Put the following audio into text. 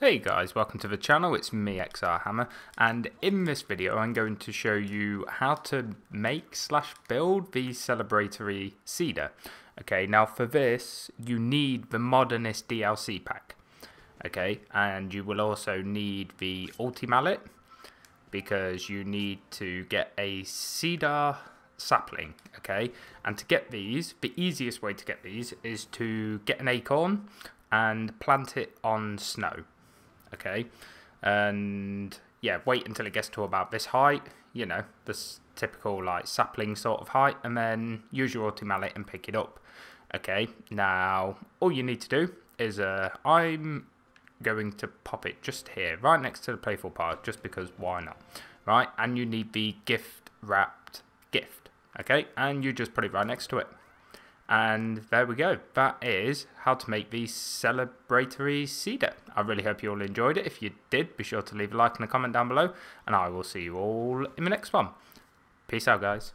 Hey guys, welcome to the channel, it's me XR Hammer and in this video I'm going to show you how to make slash build the celebratory cedar. Okay, now for this you need the Modernist DLC pack. Okay, and you will also need the Ultimallet because you need to get a cedar sapling. Okay, and to get these, the easiest way to get these is to get an acorn and plant it on snow okay? And yeah, wait until it gets to about this height, you know, this typical like sapling sort of height, and then use your ultimallet and pick it up. Okay, now all you need to do is uh, I'm going to pop it just here, right next to the playful part, just because why not, right? And you need the gift wrapped gift, okay? And you just put it right next to it. And there we go. That is how to make the celebratory cedar. I really hope you all enjoyed it. If you did, be sure to leave a like and a comment down below. And I will see you all in the next one. Peace out, guys.